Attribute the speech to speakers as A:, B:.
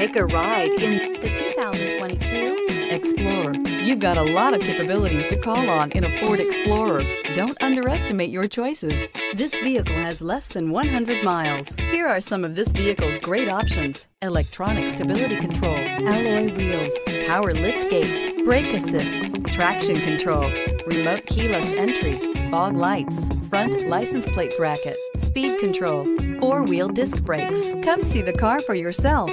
A: Take a ride in the 2022 Explorer. You've got a lot of capabilities to call on in a Ford Explorer. Don't underestimate your choices. This vehicle has less than 100 miles. Here are some of this vehicle's great options. Electronic stability control, alloy wheels, power lift gate, brake assist, traction control, remote keyless entry, fog lights, front license plate bracket, speed control, four-wheel disc brakes. Come see the car for yourself.